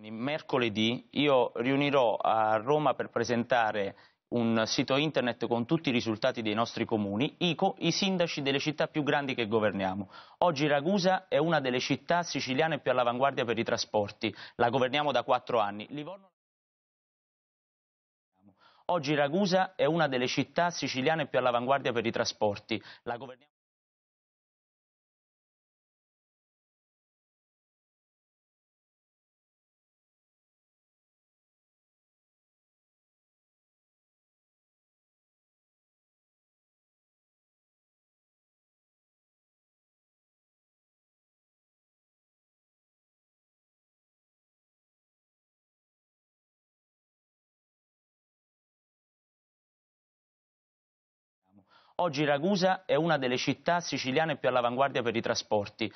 Mercoledì io riunirò a Roma per presentare un sito internet con tutti i risultati dei nostri comuni, i, i, sindaci delle città più grandi che governiamo. Oggi Ragusa è una delle città siciliane più all'avanguardia per i trasporti, la governiamo da quattro anni. Livorno... Oggi Ragusa è una delle città siciliane più all'avanguardia per i trasporti, la governiamo... Oggi Ragusa è una delle città siciliane più all'avanguardia per i trasporti.